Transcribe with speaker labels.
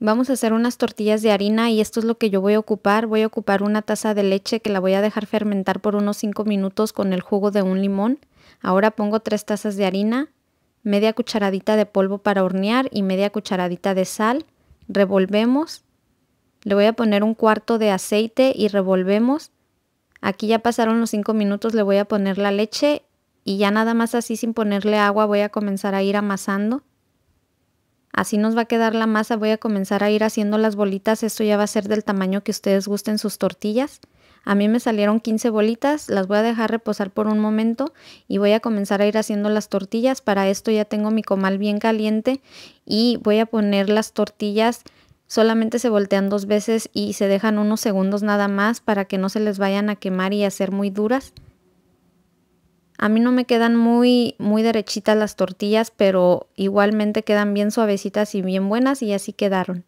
Speaker 1: Vamos a hacer unas tortillas de harina y esto es lo que yo voy a ocupar. Voy a ocupar una taza de leche que la voy a dejar fermentar por unos 5 minutos con el jugo de un limón. Ahora pongo 3 tazas de harina, media cucharadita de polvo para hornear y media cucharadita de sal. Revolvemos. Le voy a poner un cuarto de aceite y revolvemos. Aquí ya pasaron los 5 minutos, le voy a poner la leche y ya nada más así sin ponerle agua voy a comenzar a ir amasando. Así nos va a quedar la masa. Voy a comenzar a ir haciendo las bolitas. Esto ya va a ser del tamaño que ustedes gusten sus tortillas. A mí me salieron 15 bolitas, las voy a dejar reposar por un momento y voy a comenzar a ir haciendo las tortillas. Para esto ya tengo mi comal bien caliente y voy a poner las tortillas, solamente se voltean dos veces y se dejan unos segundos nada más para que no se les vayan a quemar y a ser muy duras. A mí no me quedan muy, muy derechitas las tortillas, pero igualmente quedan bien suavecitas y bien buenas y así quedaron.